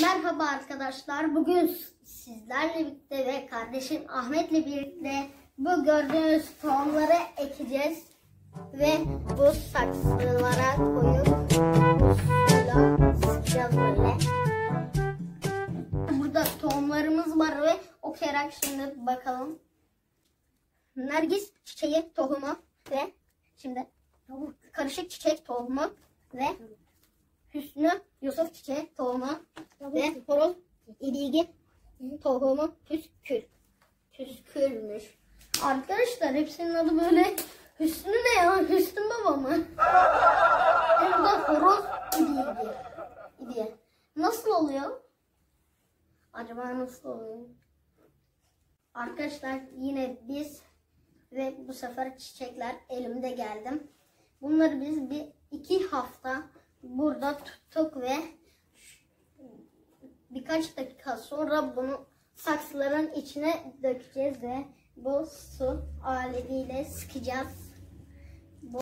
Merhaba arkadaşlar. Bugün sizlerle birlikte ve kardeşim Ahmet'le birlikte bu gördüğünüz tohumları ekeceğiz. Ve bu saksılara koyup böyle. Burada tohumlarımız var ve okuyarak şimdi bakalım. Nergis çiçeği tohumu ve şimdi karışık çiçek tohumu ve Hüsnü Yusuf çiçeği tohumu ve horoz ilgi tohumu püskül. Püskülmüş. Arkadaşlar hepsinin adı böyle Hüsnü ne ya? Hüsnü baba mı? Hem de horoz ilgi. İlgi. Nasıl oluyor? Acaba nasıl oluyor? Arkadaşlar yine biz ve bu sefer çiçekler elimde geldim. Bunları biz bir iki hafta burada tuttuk ve birkaç dakika sonra bunu saksıların içine dökeceğiz ve bu su aletiyle sıkacağız. Bu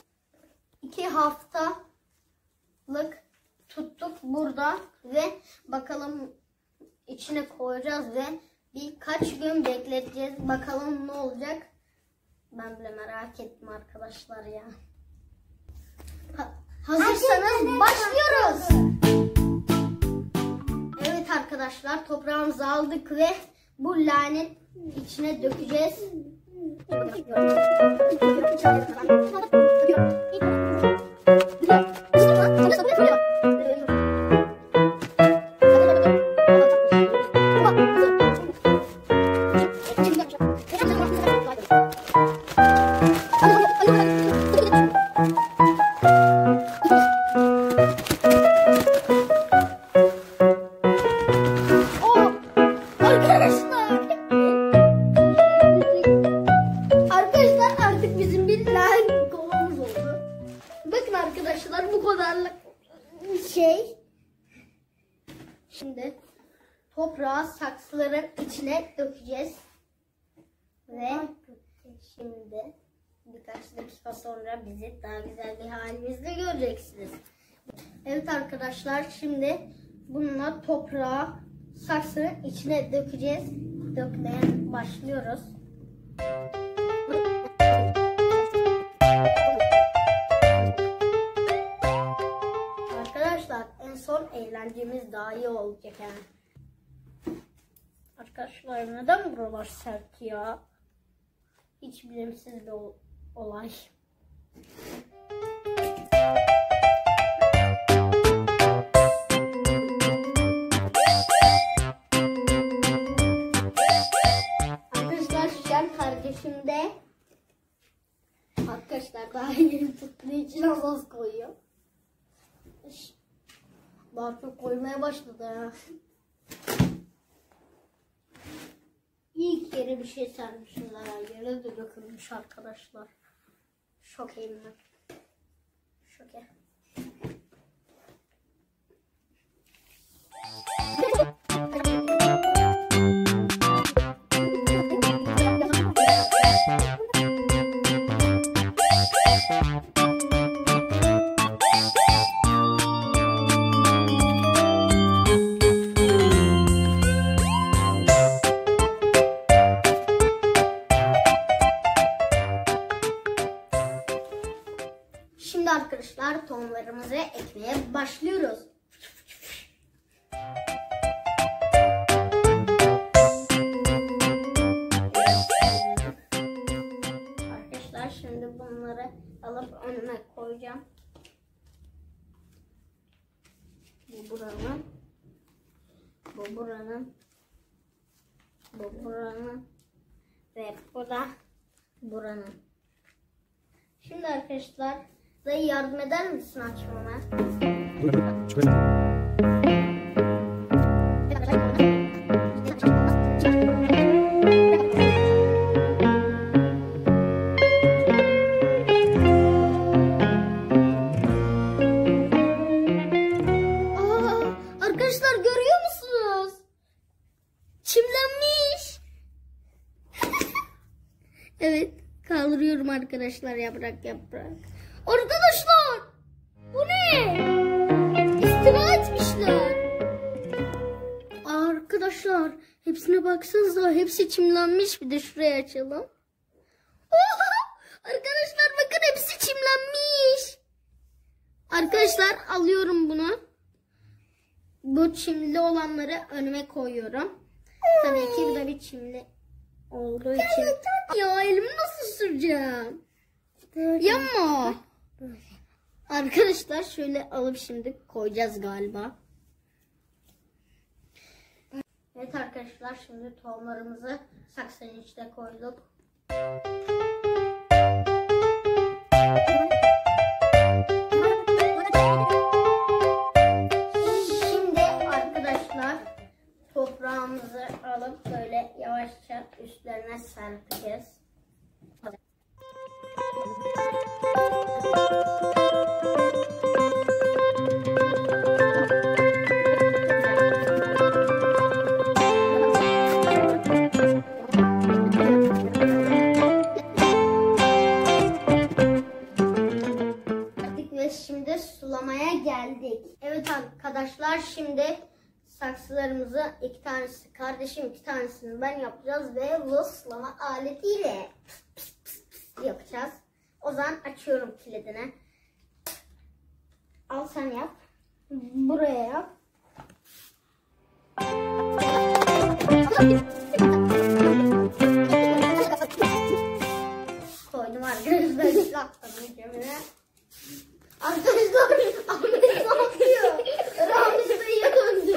iki haftalık tuttuk burada ve bakalım içine koyacağız ve birkaç gün bekleteceğiz. Bakalım ne olacak. Ben bile merak ettim arkadaşlar ya. Ha- hazırsanız başlıyoruz. Arkadaşlar toprağımızı aldık ve bu lanet içine dökeceğiz. Şey. Şimdi toprağı saksıların içine dökeceğiz. Ve şimdi birkaç dakika sonra bizi daha güzel bir halimizde göreceksiniz. Evet arkadaşlar şimdi bununla toprağı saksının içine dökeceğiz. Dökmeye başlıyoruz. Arkadaşlar en son eğlencemiz daha iyi olacak yani. Arkadaşlar neden buralar sert ya? Hiç bilimsiz bir ol- olay. Arkadaşlar kardeşim de Arkadaşlar daha yeni tuttuğu için az az koyuyor. Çok koymaya başladı ha. İlk yere bir şey sermişler. ha. Yere de dökülmüş arkadaşlar. Şokeyim ben. Şoke. Tohumlarımızı ekmeye başlıyoruz. Arkadaşlar şimdi bunları alıp önüme koyacağım. Bu buranın. Bu buranın. Bu buranın. Ve bu da buranın. Şimdi arkadaşlar dayı yardım eder misin açmama? Arkadaşlar görüyor musunuz? Çimlenmiş. evet kaldırıyorum arkadaşlar yaprak yaprak. Arkadaşlar bu ne? İstila etmişler. Arkadaşlar hepsine baksanıza hepsi çimlenmiş bir de şuraya açalım. Oha! Arkadaşlar bakın hepsi çimlenmiş. Arkadaşlar alıyorum bunu. Bu çimli olanları önüme koyuyorum. Tabii ki bu da bir çimli olduğu için. Ya elimi nasıl süreceğim? Yapma. Arkadaşlar şöyle alıp şimdi koyacağız galiba. Evet arkadaşlar şimdi tohumlarımızı saksının içine koyduk. Sulamaya geldik. Evet arkadaşlar şimdi saksılarımızı iki tanesi kardeşim iki tanesini ben yapacağız ve bu sulama aletiyle yapacağız. O zaman açıyorum kilidini. Al sen yap. Buraya yap. Koydum arkadaşlar. Arkadaşlar Ahmet ne yapıyor? Ramiz Bey'e döndü.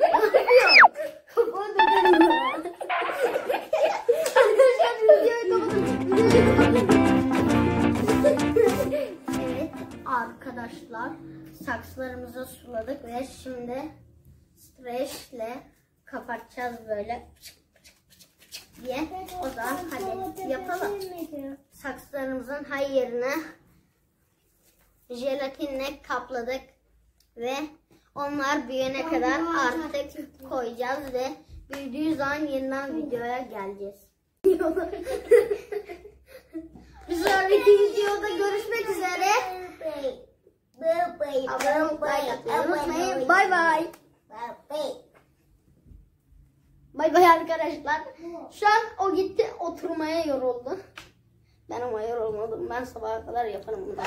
Ne yapıyor? Kapağı döndü. Evet arkadaşlar saksılarımızı suladık ve şimdi streçle kapatacağız böyle pıçık pıçık pıçık pıçık diye. O yapalım her yerine jelatinle kapladık ve onlar büyüyene kadar artık koyacağız ve büyüdüğü zaman yeniden videoya geleceğiz. Bir sonraki videoda görüşmek üzere. Abone olmayı unutmayın. Bay bay. Bay bay arkadaşlar. Şu an o gitti oturmaya yoruldu. لأنه ما يرى الموضوع ما انصبه قدر يفهم الموضوع